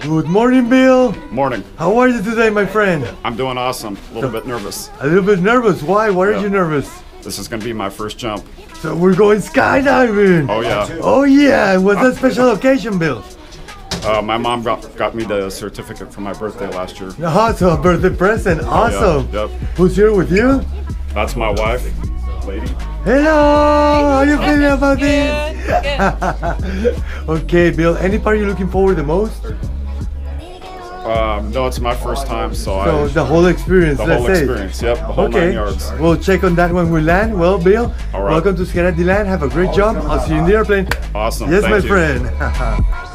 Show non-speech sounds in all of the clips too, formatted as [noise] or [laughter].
Good morning, Bill. Morning. How are you today, my friend? I'm doing awesome. A little bit nervous. A little bit nervous. Why? Why are Yeah. you nervous? This is going to be my first jump. So we're going skydiving. Oh, yeah. Oh yeah. What's that special occasion, Bill? Uh, my mom got, got me the certificate for my birthday last year. Oh, so a birthday present. Awesome. Yep. Who's here with you? That's my wife, lady. Hello. How you feeling about this? [laughs] okay, Bill. Any part you're looking forward the most? Um, no, it's my first time, so, So I. the whole experience. the whole experience, yep, the whole Okay, nine yards. we'll check on that when we land. Well, Bill, All right. welcome to DeLand. Have a great job. I'll see you in the airplane. Awesome. Yes, Thank my you. friend. [laughs]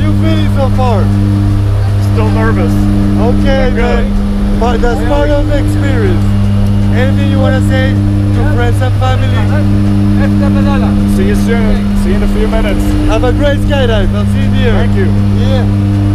you feeling so far? Still nervous. Okay, Good. man. But that's part of the experience. Anything you want to say to friends and family? See you soon. See you in a few minutes. Have a great skydive. I'll see you there. Thank you. Yeah.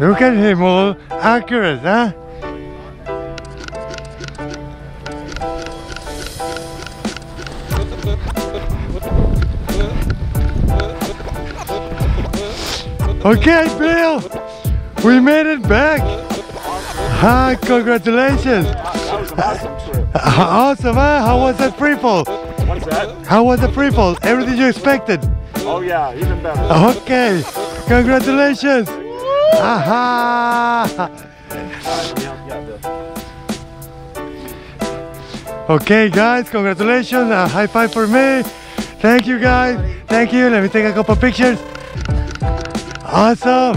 Look at him, all accurate, huh? Okay, Bill, we made it back. Hi, congratulations. That was an awesome trip. Awesome, huh? How was that free fall? What's that? How was the free fall? Everything you expected? Oh, yeah, even better. Okay, congratulations. Aha! Okay, guys, congratulations. A high five for me. Thank you, guys. Thank you. Let me take a couple pictures. Awesome.